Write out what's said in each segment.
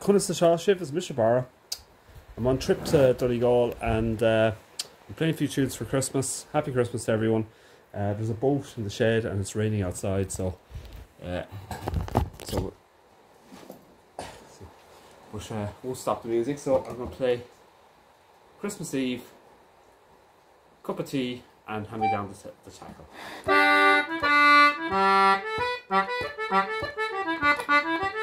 Cunas the Shaw Shiv is Mishabara. I'm on trip to Donegal and uh, I'm playing a few tunes for Christmas. Happy Christmas to everyone. Uh, there's a boat in the shed and it's raining outside, so uh, so but uh, won't stop the music. So I'm gonna play Christmas Eve, cup of tea, and hand me down the, the tackle.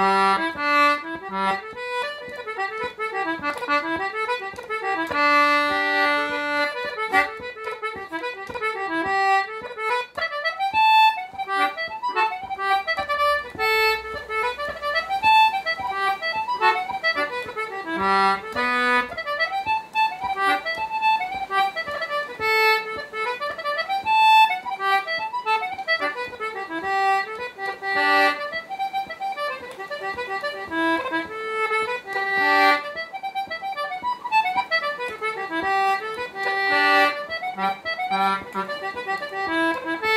Música Thank you.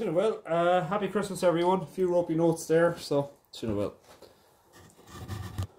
Chinna well. Uh, happy Christmas, everyone. A few ropey notes there, so Chinna well.